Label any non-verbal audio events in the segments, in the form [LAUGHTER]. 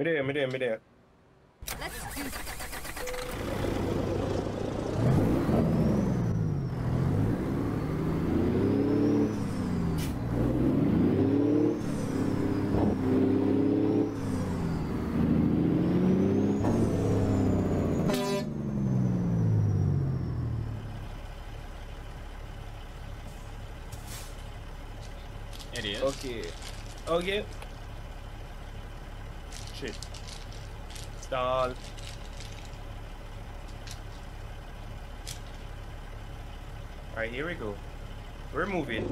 Me there, me there, me there. Let's do this. Okay. Okay. Shit. Stall. Alright, here we go. We're moving.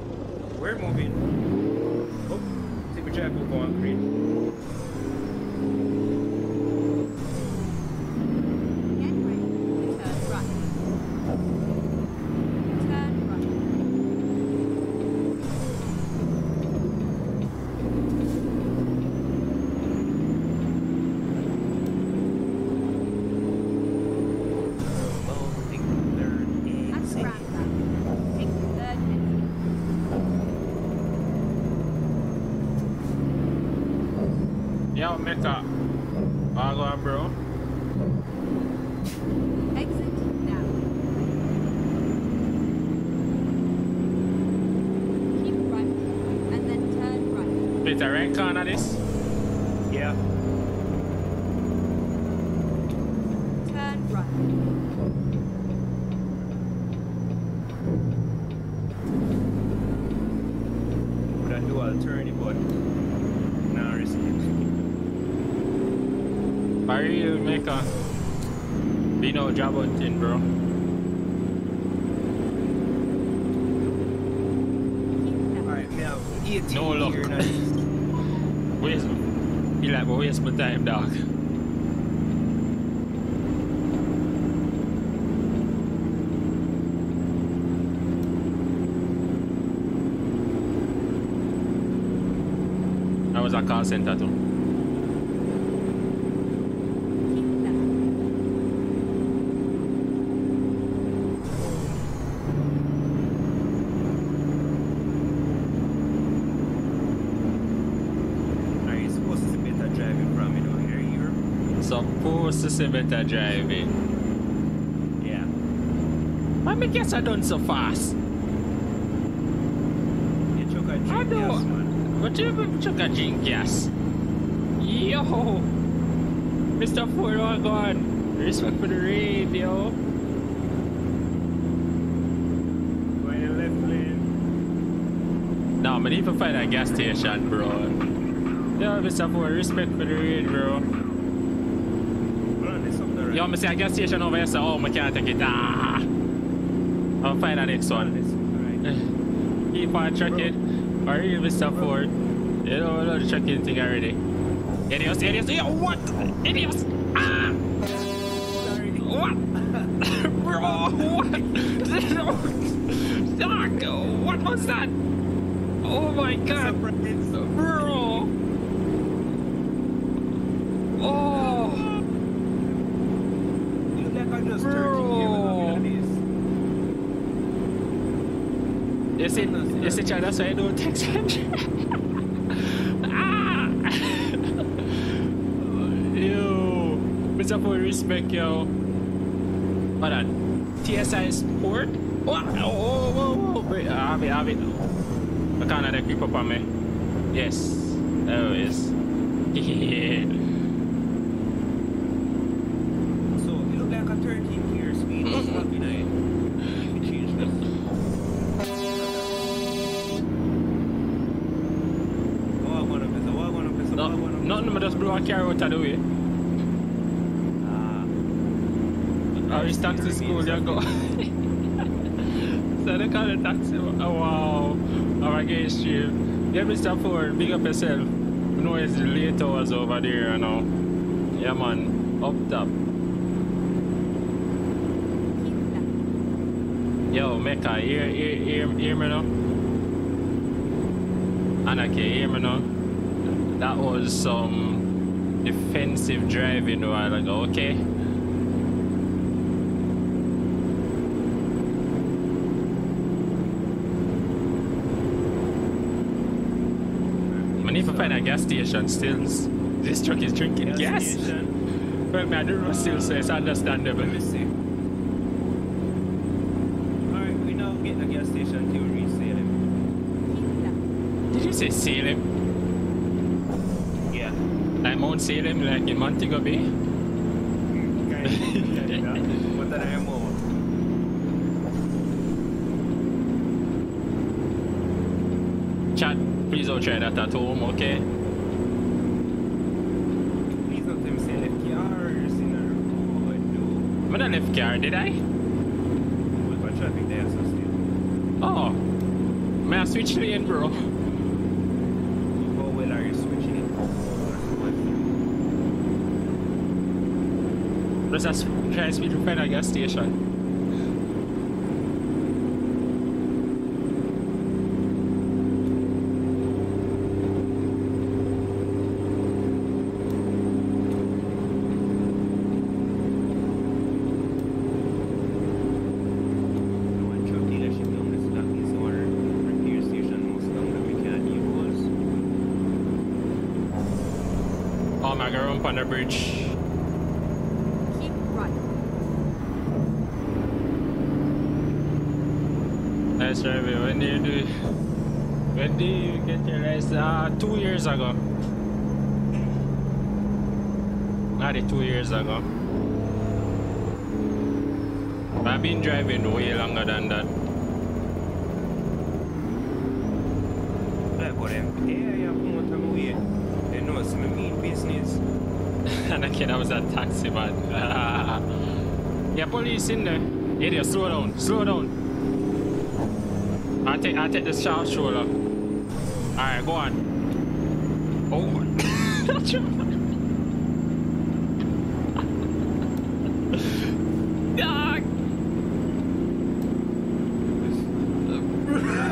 We're moving. Oh, see we to go on green. Get ready. Turn right. Turn right. Oh, take the third At exit. roundabout. Take the third exit. Yo, Mecca. All going, bro. Exit now. Keep right and then turn right. Wait, a right corner this? Yeah. Turn right. Would I do alternative, but now receives. Are Be no job hunting, bro. Alright, me have 18 No luck. Waste. [LAUGHS] Like, but waste my time, dog. I was a call center too. Keep left. Are you supposed to be better driving from you know here, Europe? Supposed to say better driving. Yeah. Why me guess I done so fast? You chuck a I drink, know. yes, man. What you mean chuck a drink gas? Yo! Mr. Ford, what going? Respect for the radio. Go in the left lane. Nah, I need to find a gas station, bro. Yo, Mr. Ford, respect for the radio, bro. Hold on, this up the right. Yo, I see a gas station over here, so oh, I can't take it. Ah! I'll find [SIGHS] the next on, one. Keep on trucking. Are you, Mr. Ford? You know, know the trucking thing already. Idiots, idiots, yo, what? Idiots! Ah! Sorry. What? [COUGHS] Bro, what? [LAUGHS] Doc, what was that? Oh my god. Bro. Oh. You look like I just Bro. 13 years old. You see, you see, Chad, that's why I don't ah! [LAUGHS] respect, yo. Hold on. TSI Sport? Oh, whoa, whoa, whoa. Wait, I have it, I have it. Me. Yes. There it is. [LAUGHS] Yeah. So, you look like a 13 one of just blow a car out of the way. Ah. Or his taxi school, you go. so they call it taxi. Oh, wow. I get stream. Yeah, Mr. Ford, big up yourself. You know it's the late hours over there, you know. Yeah, man. Up top. Yo, Mecca, hear, hear, hear, hear me now? Anarchy, hear me now? That was some defensive driving a while ago, okay? I need to find a gas station still. This truck is drinking gas. station. [LAUGHS] Well, man, I don't know still, so it's understandable. Let me see. Alright, we now get the gas station till we reach Salem. Keep. Did you say Salem? Yeah. Like Mount Salem, like in Montego Bay? Kinda, kinda. But then I am more. Chat, please don't try that at home, okay? Please don't tell me say left cars in a road. No. I'm not left car, did I? With my traffic there, so still. Oh. May I switch lane, bro? How well are you switching it? Let's just try and speed to find a gas station. One truck dealership down this block is our repair station most down that we can't use. Oh my god, I'm on bridge. Keep right. Nice driving. When did you do When did you get your license? Uh, two years ago. Not two years ago. I've been driving way longer than that. Like, but them pay you come out of my way. They know it's my mean business. [LAUGHS] and again, I was a taxi man. [LAUGHS] yeah, police in there. Idiot, slow down, slow down. I'll take, I'll take the sharp shoulder. Alright, go on. Oh. Dog.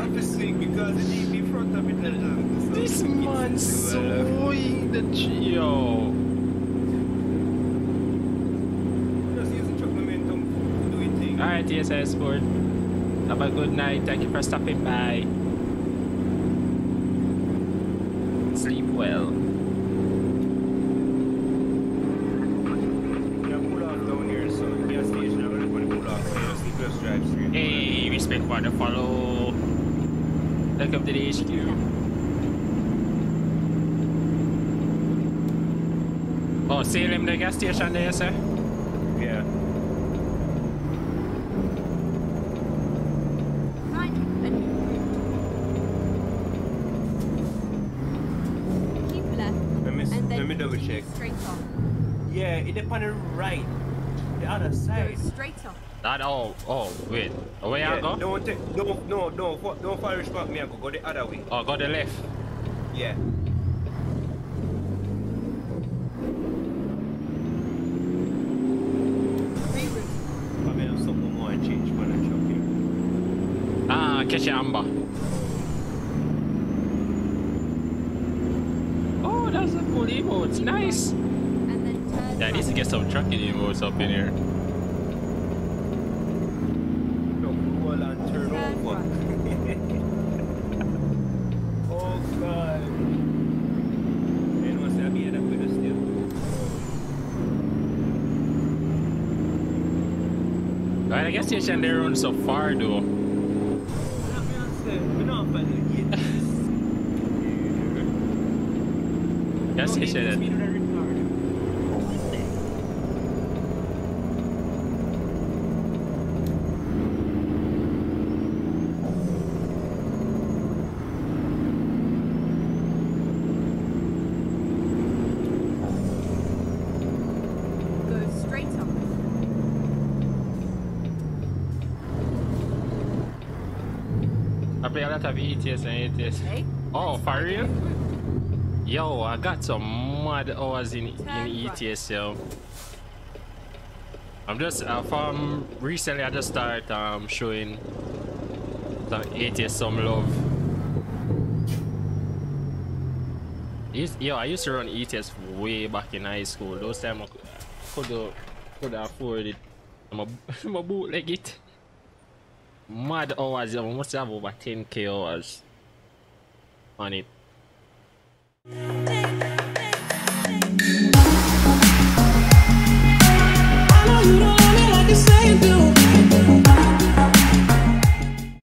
Obviously, because the Jeep in front of it, This man's so the yo. The truck momentum to do it thing. Alright, TSS Sport. Have a good night. Thank you for stopping by. Sleep well. Hey, respect for the follow. Welcome to the HQ. Oh, Salem, the gas station there, sir? Yeah. Right. And keep left. Let me, And then let me double check. Straight on. Yeah, it depends on right. The other Go side. straight on. That, oh, oh, wait. Where Yeah, you go? don't take, don't, no, no, fo- don't follow the spot me, I go, go the other way. Oh, go the left. Yeah. Reroute. I mean, have something more and change when I chop here. Ah, catch your amber. Oh, that's a cool. Nice. And then Yeah, I need to get some trucking emotes up in here. No, roll and turn Turn over. [LAUGHS] oh, God. You know, say I be headed with us still. Right, I guess station they run so far though. [LAUGHS] What am I saying? We don't find it yet. Gas Don't hit station the that speed of the retard. What's that? Go straight on. I play a lot of ETS and ETS. Okay. Oh, for real? Yo, I got some mad hours in in ETS, yo. I'm just uh, from recently. I just started um showing the ETS some love. Yo, I used to run ETS way back in high school. Those time I could could could afford it. I'm a [LAUGHS] I'm a bootleg it. Mad hours. I must have over 10k hours on it. Yeah.